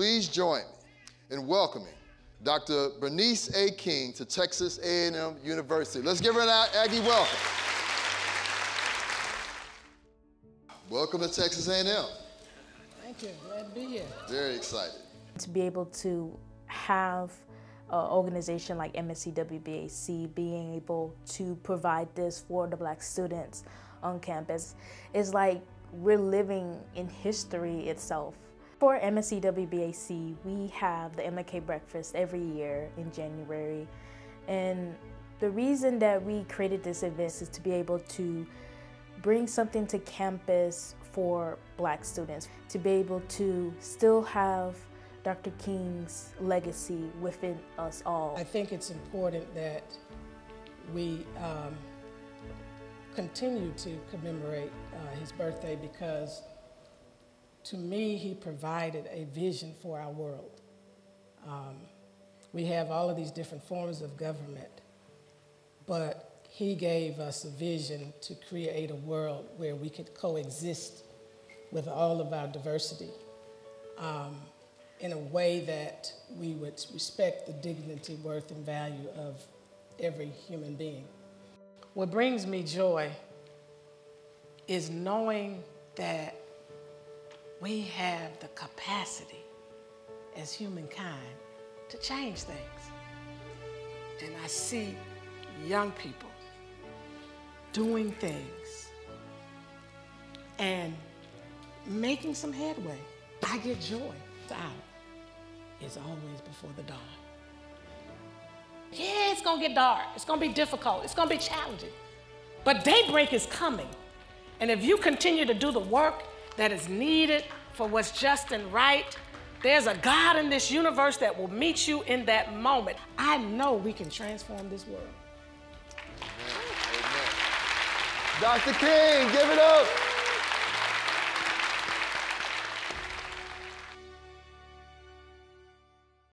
please join me in welcoming Dr. Bernice A. King to Texas A&M University. Let's give her an Aggie welcome. Welcome to Texas A&M. Thank you. Glad to be here. Very excited. To be able to have an organization like MSCWBAC being able to provide this for the black students on campus is like we're living in history itself. For MSCWBAC, we have the MLK breakfast every year in January. And the reason that we created this event is to be able to bring something to campus for black students, to be able to still have Dr. King's legacy within us all. I think it's important that we um, continue to commemorate uh, his birthday because to me, he provided a vision for our world. Um, we have all of these different forms of government, but he gave us a vision to create a world where we could coexist with all of our diversity um, in a way that we would respect the dignity, worth, and value of every human being. What brings me joy is knowing that we have the capacity as humankind to change things. And I see young people doing things and making some headway. I get joy. Hour is always before the dawn. Yeah, it's gonna get dark. It's gonna be difficult. It's gonna be challenging. But daybreak is coming. And if you continue to do the work that is needed for what's just and right, there's a God in this universe that will meet you in that moment. I know we can transform this world. Dr. King, give it up.